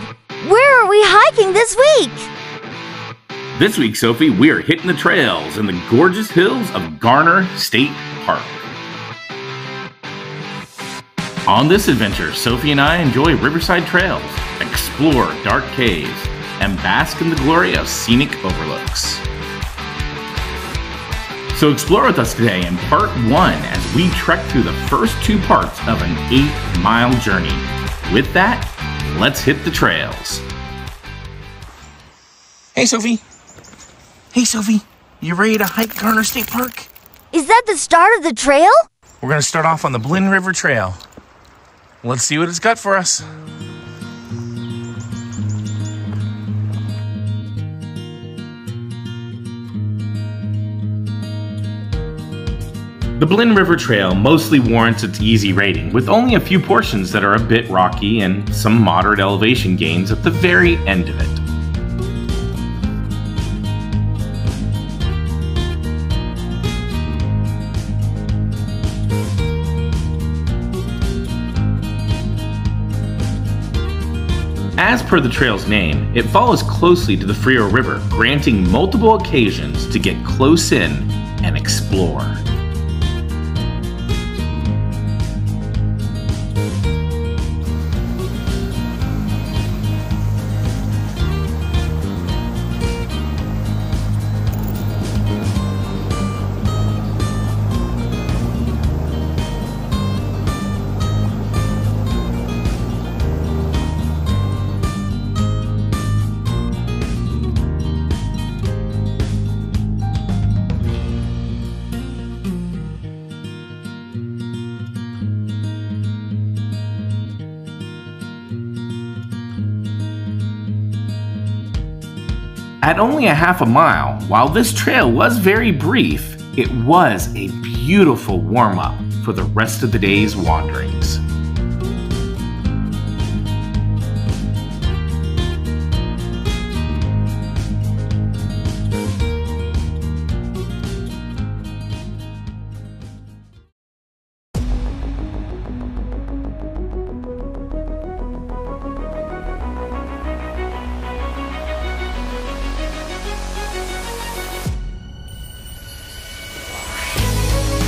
Where are we hiking this week? This week, Sophie, we are hitting the trails in the gorgeous hills of Garner State Park. On this adventure, Sophie and I enjoy riverside trails, explore dark caves, and bask in the glory of scenic overlooks. So explore with us today in part one as we trek through the first two parts of an eight mile journey. With that, let's hit the trails. Hey, Sophie. Hey, Sophie. You ready to hike Garner State Park? Is that the start of the trail? We're going to start off on the Blinn River Trail. Let's see what it's got for us. The Blinn River Trail mostly warrants its easy rating, with only a few portions that are a bit rocky and some moderate elevation gains at the very end of it. As per the trail's name, it follows closely to the Frio River, granting multiple occasions to get close in and explore. At only a half a mile, while this trail was very brief, it was a beautiful warm up for the rest of the day's wanderings.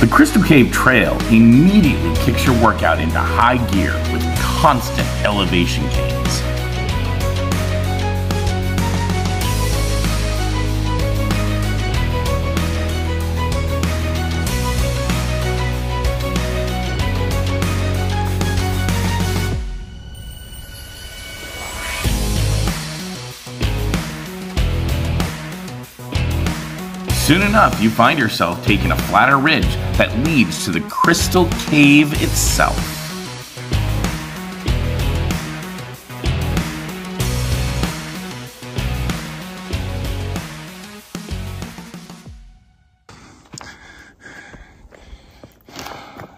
The Crystal Cave Trail immediately kicks your workout into high gear with constant elevation gains. Soon enough, you find yourself taking a flatter ridge that leads to the Crystal Cave itself.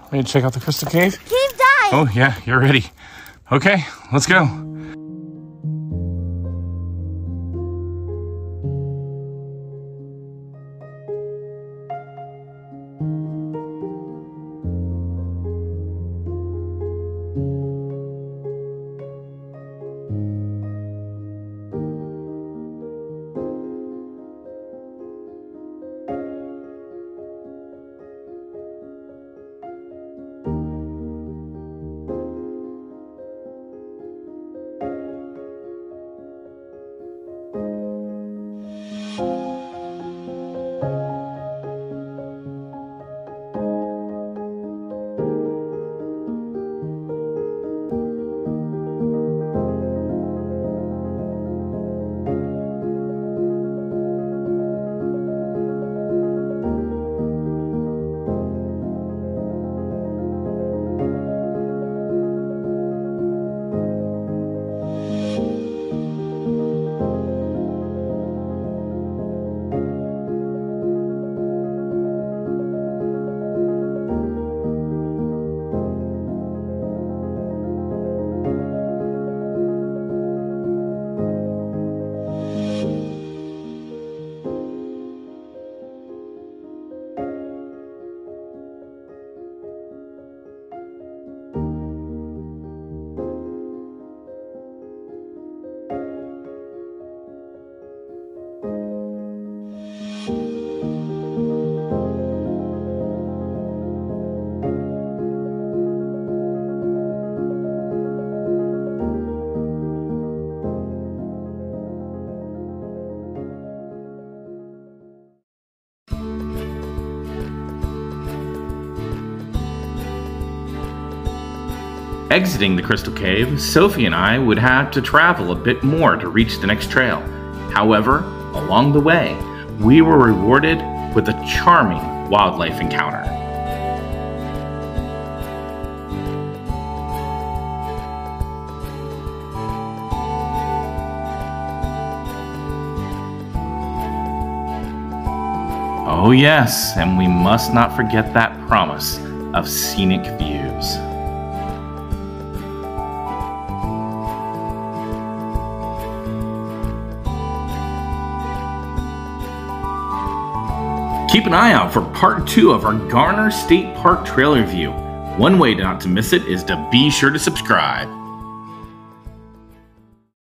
Ready to check out the Crystal Cave? Cave dive! Oh, yeah, you're ready. Okay, let's go. Exiting the Crystal Cave, Sophie and I would have to travel a bit more to reach the next trail. However, along the way, we were rewarded with a charming wildlife encounter. Oh, yes, and we must not forget that promise of scenic views. Keep an eye out for part two of our Garner State Park trailer view. One way not to miss it is to be sure to subscribe.